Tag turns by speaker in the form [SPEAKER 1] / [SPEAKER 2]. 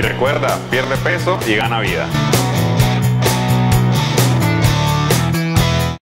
[SPEAKER 1] Y Recuerda, pierde peso y gana vida.